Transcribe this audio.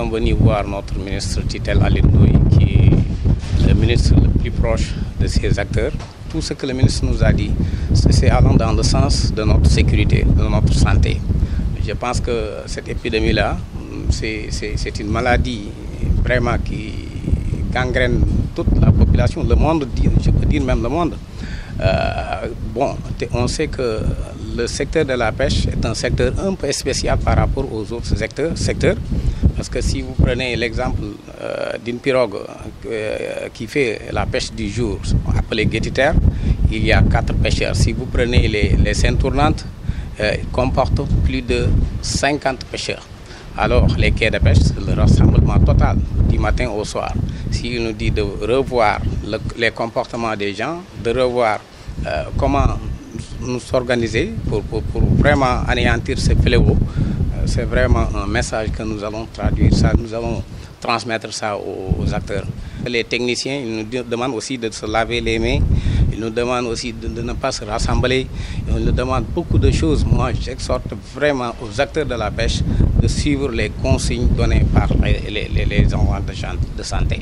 sommes venus voir notre ministre Titel Alindoui, qui est le ministre le plus proche de ces acteurs. Tout ce que le ministre nous a dit, c'est allant dans le sens de notre sécurité, de notre santé. Je pense que cette épidémie-là, c'est une maladie vraiment qui gangrène toute la population, le monde, je peux dire même le monde. Euh, bon, on sait que le secteur de la pêche est un secteur un peu spécial par rapport aux autres secteurs. parce que si vous prenez l'exemple euh, d'une pirogue euh, qui fait la pêche du jour, appelée guettitaire, il y a quatre pêcheurs. Si vous prenez les, les scènes tournantes, euh, comportent plus de 50 pêcheurs. Alors, les quais de pêche, c'est le rassemblement total du matin au soir. S'il nous dit de revoir le, les comportements des gens, de revoir euh, comment nous s'organiser pour, pour, vraiment anéantir ces fléaux, euh, c'est vraiment un message que nous allons traduire, ça, nous allons transmettre ça aux, aux acteurs. Les techniciens, ils nous demandent aussi de se laver les mains, ils nous demandent aussi de, de ne pas se rassembler, ils nous demandent beaucoup de choses. Moi, j'exhorte vraiment aux acteurs de la pêche de suivre les consignes données par les, les, les, de santé.